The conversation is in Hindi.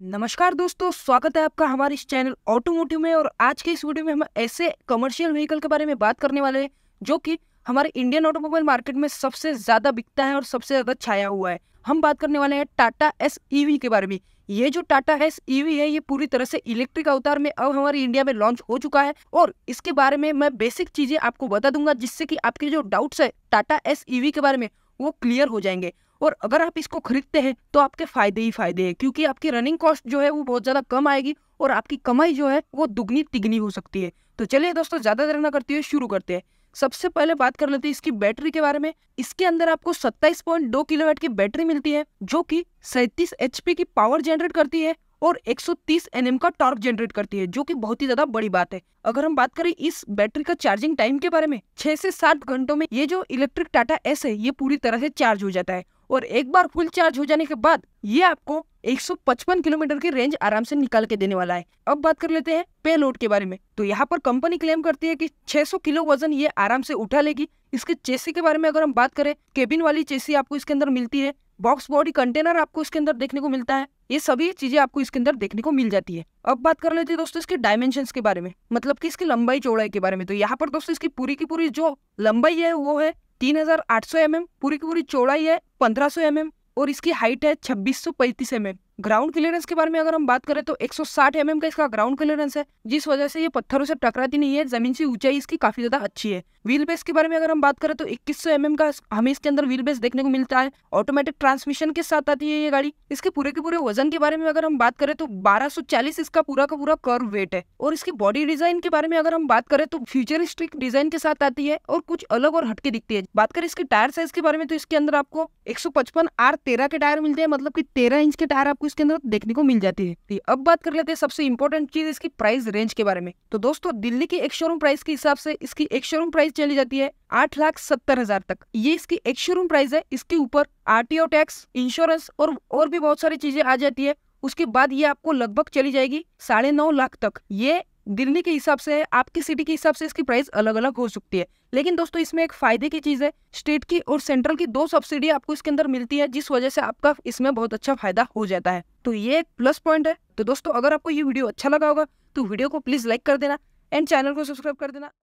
नमस्कार दोस्तों, स्वागत है आपका हमारे इस चैनल ऑटोमोटिव में और आज के इस वीडियो में हम ऐसे कमर्शियल व्हीकल के बारे में बात करने वाले हैं, जो कि हमारे इंडियन ऑटोमोबाइल मार्केट में सबसे ज़्यादा बिकता है और सबसे ज़्यादा छाया हुआ है। हम बात करने वाले हैं टाटा एस ईवी के बारे में। ये जो टाटा एस ईवी है, ये पूरी तरह से इलेक्ट्रिक अवतार में अब हमारे इंडिया में लॉन्च हो चुका है और इसके बारे में मैं बेसिक चीज़ें आपको बता दूँगा, जिससे कि आपके जो डाउट्स है टाटा एस के बारे में, वो क्लियर हो जाएँगे। और अगर आप इसको खरीदते हैं तो आपके फ़ायदे ही फ़ायदे हैं, क्योंकि आपकी रनिंग कॉस्ट जो है, वो बहुत ज़्यादा कम आएगी और आपकी कमाई जो है, वो दुगनी तिगनी हो सकती है। तो चलिए दोस्तों, ज़्यादा देर ना करते हुए शुरू करते हैं। सबसे पहले बात कर लेते हैं इसकी बैटरी के बारे में। इसके अंदर आपको 27.2 किलोवाट की बैटरी मिलती है, जो कि सैतीस एचपी की पावर जनरेट करती है और 130 एनएम का टॉर्क जनरेट करती है, जो कि बहुत ही ज़्यादा बड़ी बात है। अगर हम बात करें इस बैटरी का चार्जिंग टाइम के बारे में, छह से सात घंटों में ये जो इलेक्ट्रिक टाटा एस है, ये पूरी तरह से चार्ज हो जाता है। और एक बार फुल चार्ज हो जाने के बाद ये आपको 155 किलोमीटर की रेंज आराम से निकाल के देने वाला है। अब बात कर लेते हैं पे के बारे में। तो यहाँ पर कंपनी क्लेम करती है कि 600 किलो वज़न ये आराम से उठा लेगी। इसके चेसी के बारे में अगर हम बात करें, केबिन वाली चेसी आपको इसके अंदर मिलती है। बॉक्स, बॉडी कंटेनर आपको इसके अंदर देखने को मिलता है। ये सभी चीज़ें आपको इसके अंदर देखने को मिल जाती है। अब बात कर लेते हैं दोस्तों इसके डायमेंशन के बारे में मतलब कि इसकी लंबाई चौड़ाई के बारे में। तो यहाँ पर दोस्तों इसकी पूरी की पूरी जो लंबाई है वो है तीन हज़ार आठ सौ एम एम, पूरी की पूरी चौड़ाई है पंद्रह सौ एम और इसकी हाइट है छब्बीस सौ पैंतीस एम एम ग्राउंड क्लियरेंस के बारे में अगर हम बात करें तो 160 सौ mm का इसका ग्राउंड क्लियरेंस है, जिस वजह से ये पत्थरों से टकराती नहीं है, ज़मीन से ऊंचाई इसकी काफ़ी ज़्यादा अच्छी है। व्हील बेस के बारे में अगर हम बात करें तो 2100 सौ mm का हमें इसके अंदर व्हील बेस देखने को मिलता है। ऑटोमेटिक ट्रांसमिशन के साथ आती है ये गाड़ी। इसके पूरे के पूरे वज़न के बारे में अगर हम बात करें तो बारह इसका पूरा का पूरा कर्व वेट है। और इसकी बॉडी डिज़ाइन के बारे में अगर हम बात करें तो फ्यूचरिस्टिक डिज़ाइन के साथ आती है और कुछ अलग और हटके दिखती है। बात करें इसके टायर साइज़ के बारे में तो इसके अंदर आपको एक सौ पचपन आर तेरह के टायर मिलते हैं मतलब की तेरह इंच के टायर आपको इसके अंदर देखने को मिल जाती है। तो अब बात कर लेते हैं सबसे इंपॉर्टेंट चीज़ इसकी प्राइस रेंज के बारे में। तो दोस्तों, दिल्ली की एक शोरूम प्राइस के हिसाब से इसकी एक शोरूम प्राइस चली जाती है आठ लाख सत्तर हज़ार तक। ये इसकी एक शोरूम प्राइस है, इसके ऊपर आरटीओ टैक्स इंश्योरेंस और और भी बहुत सारी चीज़ें आ जाती है। उसके बाद ये आपको लगभग चली जाएगी साढ़े नौ लाख तक। ये दिल्ली के हिसाब से, आपकी सिटी के हिसाब से इसकी प्राइस अलग अलग हो सकती है। लेकिन दोस्तों, इसमें एक फ़ायदे की चीज़ है। स्टेट की और सेंट्रल की दो सब्सिडी आपको इसके अंदर मिलती है, जिस वजह से आपका इसमें बहुत अच्छा फ़ायदा हो जाता है। तो ये एक प्लस पॉइंट है। तो दोस्तों, अगर आपको ये वीडियो अच्छा लगा होगा तो वीडियो को प्लीज़ लाइक कर देना एंड चैनल को सब्सक्राइब कर देना।